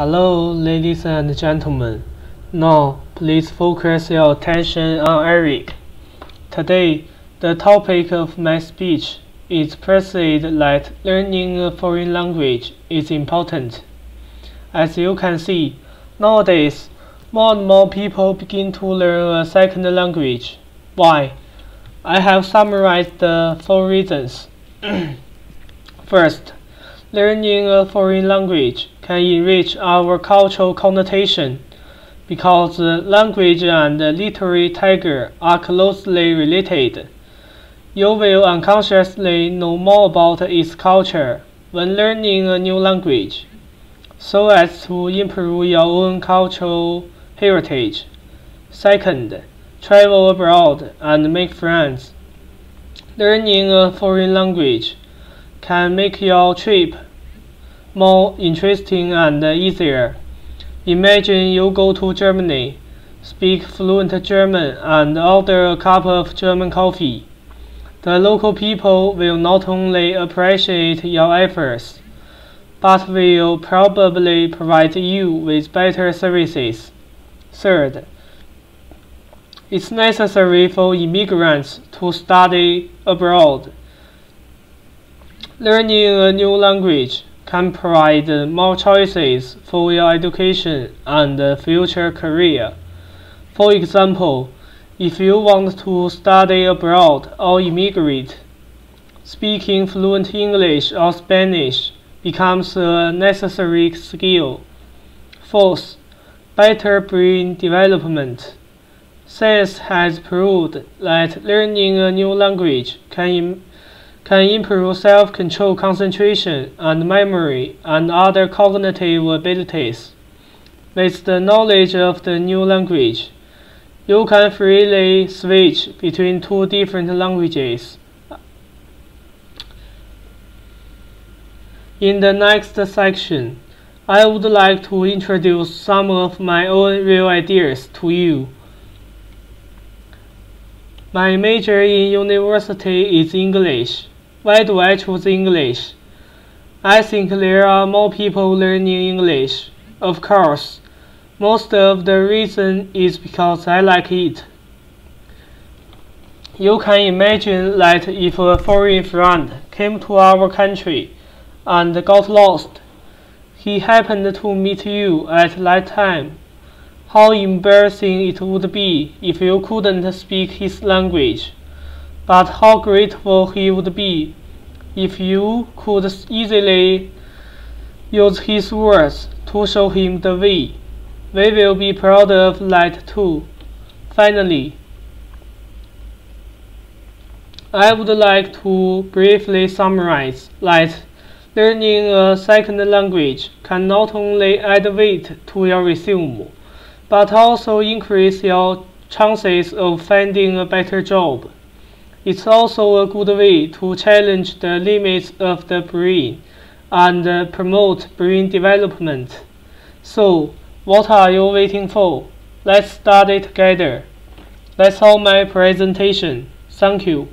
Hello, ladies and gentlemen. Now, please focus your attention on Eric. Today, the topic of my speech is perceived that learning a foreign language is important. As you can see, nowadays, more and more people begin to learn a second language. Why? I have summarized the four reasons. First, learning a foreign language can enrich our cultural connotation because language and literary tiger are closely related. You will unconsciously know more about its culture when learning a new language, so as to improve your own cultural heritage. Second, travel abroad and make friends. Learning a foreign language can make your trip more interesting and easier. Imagine you go to Germany, speak fluent German, and order a cup of German coffee. The local people will not only appreciate your efforts, but will probably provide you with better services. Third, it's necessary for immigrants to study abroad. Learning a new language can provide more choices for your education and future career. For example, if you want to study abroad or immigrate, speaking fluent English or Spanish becomes a necessary skill. Fourth, better brain development. Science has proved that learning a new language can can improve self-control, concentration, and memory, and other cognitive abilities. With the knowledge of the new language, you can freely switch between two different languages. In the next section, I would like to introduce some of my own real ideas to you. My major in university is English. Why do I choose English? I think there are more people learning English. Of course, most of the reason is because I like it. You can imagine that if a foreign friend came to our country and got lost, he happened to meet you at that time. How embarrassing it would be if you couldn't speak his language but how grateful he would be if you could easily use his words to show him the way. We will be proud of that too. Finally, I would like to briefly summarize that learning a second language can not only add weight to your resume, but also increase your chances of finding a better job. It's also a good way to challenge the limits of the brain and promote brain development. So, what are you waiting for? Let's study together. That's all my presentation. Thank you.